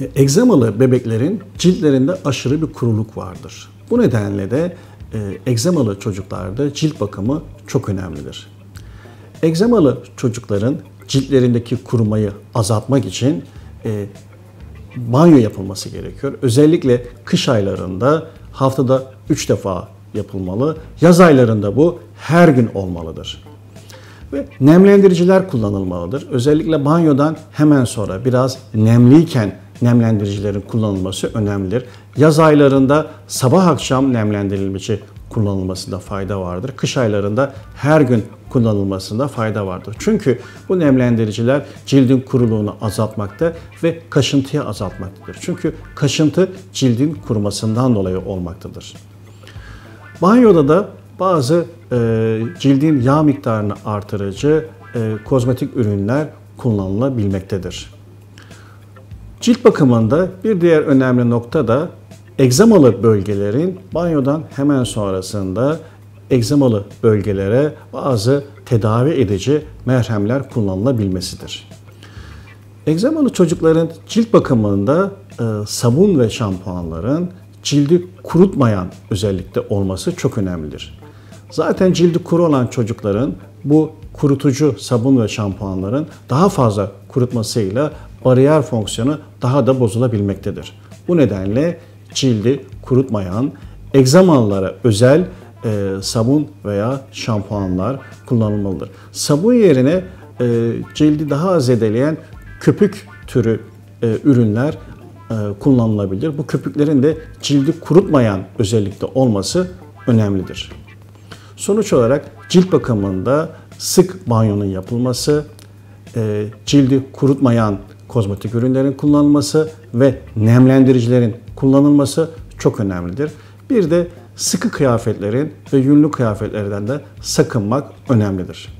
E, egzamalı bebeklerin ciltlerinde aşırı bir kuruluk vardır. Bu nedenle de e, egzamalı çocuklarda cilt bakımı çok önemlidir. Egzamalı çocukların ciltlerindeki kurumayı azaltmak için e, banyo yapılması gerekiyor. Özellikle kış aylarında haftada 3 defa yapılmalı. Yaz aylarında bu her gün olmalıdır. Ve nemlendiriciler kullanılmalıdır. Özellikle banyodan hemen sonra biraz nemliyken nemlendiricilerin kullanılması önemlidir. Yaz aylarında sabah akşam nemlendirilmesi kullanılmasında fayda vardır. Kış aylarında her gün kullanılmasında fayda vardır. Çünkü bu nemlendiriciler cildin kuruluğunu azaltmakta ve kaşıntıyı azaltmaktadır. Çünkü kaşıntı cildin kurumasından dolayı olmaktadır. Banyoda da bazı e, cildin yağ miktarını artırıcı e, kozmetik ürünler kullanılabilmektedir. Cilt bakımında bir diğer önemli nokta da egzamalı bölgelerin banyodan hemen sonrasında egzamalı bölgelere bazı tedavi edici merhemler kullanılabilmesidir. Egzamalı çocukların cilt bakımında e, sabun ve şampuanların cildi kurutmayan özellikte olması çok önemlidir. Zaten cildi kuru olan çocukların bu kurutucu sabun ve şampuanların daha fazla kurutmasıyla bariyer fonksiyonu daha da bozulabilmektedir. Bu nedenle cildi kurutmayan, egzamalılara özel e, sabun veya şampuanlar kullanılmalıdır. Sabun yerine e, cildi daha az zedeleyen köpük türü e, ürünler e, kullanılabilir. Bu köpüklerin de cildi kurutmayan özellikte olması önemlidir. Sonuç olarak cilt bakımında sık banyonun yapılması, e, cildi kurutmayan kozmetik ürünlerin kullanılması ve nemlendiricilerin kullanılması çok önemlidir. Bir de sıkı kıyafetlerin ve yünlü kıyafetlerden de sakınmak önemlidir.